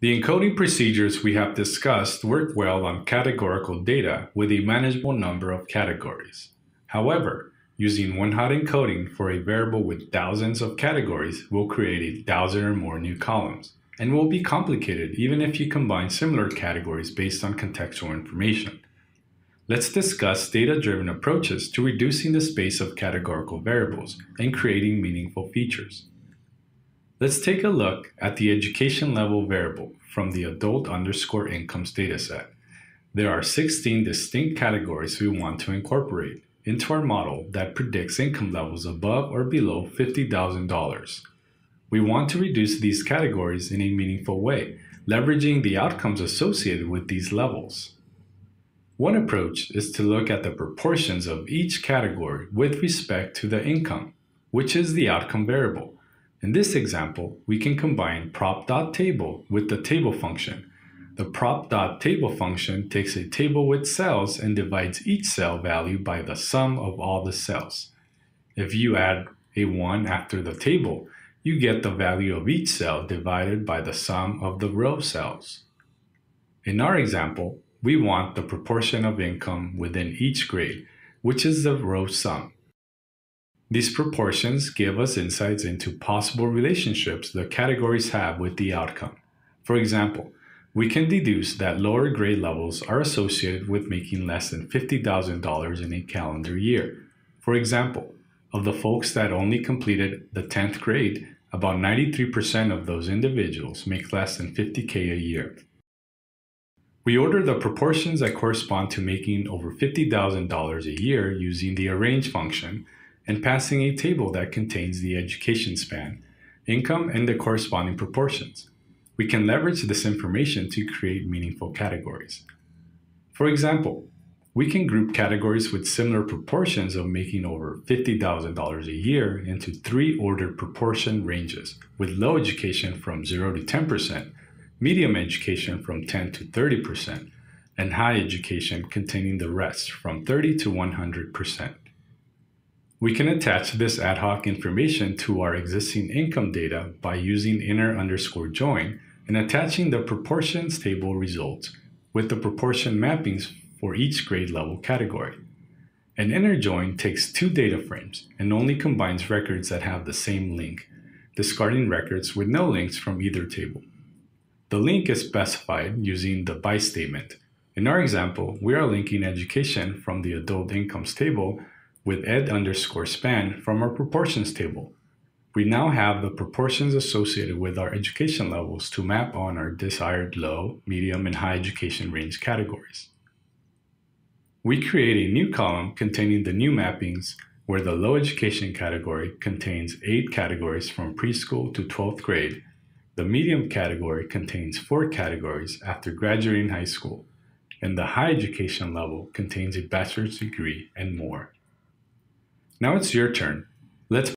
The encoding procedures we have discussed work well on categorical data with a manageable number of categories. However, using one-hot encoding for a variable with thousands of categories will create a thousand or more new columns and will be complicated even if you combine similar categories based on contextual information. Let's discuss data-driven approaches to reducing the space of categorical variables and creating meaningful features. Let's take a look at the education level variable from the adult underscore incomes dataset. There are 16 distinct categories we want to incorporate into our model that predicts income levels above or below $50,000. We want to reduce these categories in a meaningful way, leveraging the outcomes associated with these levels. One approach is to look at the proportions of each category with respect to the income, which is the outcome variable. In this example, we can combine prop.table with the table function. The prop.table function takes a table with cells and divides each cell value by the sum of all the cells. If you add a 1 after the table, you get the value of each cell divided by the sum of the row cells. In our example, we want the proportion of income within each grade, which is the row sum. These proportions give us insights into possible relationships the categories have with the outcome. For example, we can deduce that lower grade levels are associated with making less than $50,000 in a calendar year. For example, of the folks that only completed the 10th grade, about 93% of those individuals make less than 50K a year. We order the proportions that correspond to making over $50,000 a year using the arrange function and passing a table that contains the education span, income, and the corresponding proportions. We can leverage this information to create meaningful categories. For example, we can group categories with similar proportions of making over $50,000 a year into three ordered proportion ranges, with low education from 0 to 10%, medium education from 10 to 30%, and high education containing the rest from 30 to 100%. We can attach this ad hoc information to our existing income data by using inner underscore join and attaching the proportions table results with the proportion mappings for each grade level category. An inner join takes two data frames and only combines records that have the same link, discarding records with no links from either table. The link is specified using the by statement. In our example, we are linking education from the adult incomes table with ed underscore span from our proportions table. We now have the proportions associated with our education levels to map on our desired low, medium, and high education range categories. We create a new column containing the new mappings where the low education category contains eight categories from preschool to 12th grade. The medium category contains four categories after graduating high school, and the high education level contains a bachelor's degree and more. Now it's your turn. Let's